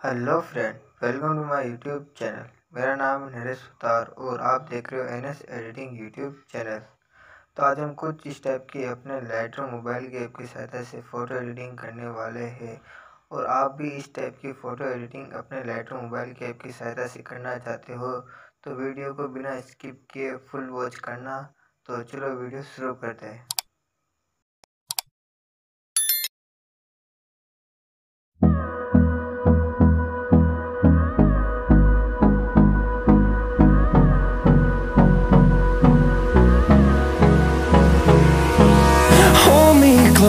Hello friend welcome to my YouTube channel मेरा नाम नरेश सुतार और आप देख रहे हो N S editing YouTube channel तो आज हम कुछ इस टाइप की अपने लाइटर मोबाइल के ऐप की सहायता से फ़ोटो एडिटिंग करने वाले हैं और आप भी इस टाइप की फ़ोटो एडिटिंग अपने लाइटर मोबाइल के ऐप की सहायता से करना चाहते हो तो वीडियो को बिना स्किप किए फुल वॉच करना। तो चलो वीडियो शुरू करते हैं।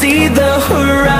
see the horizon,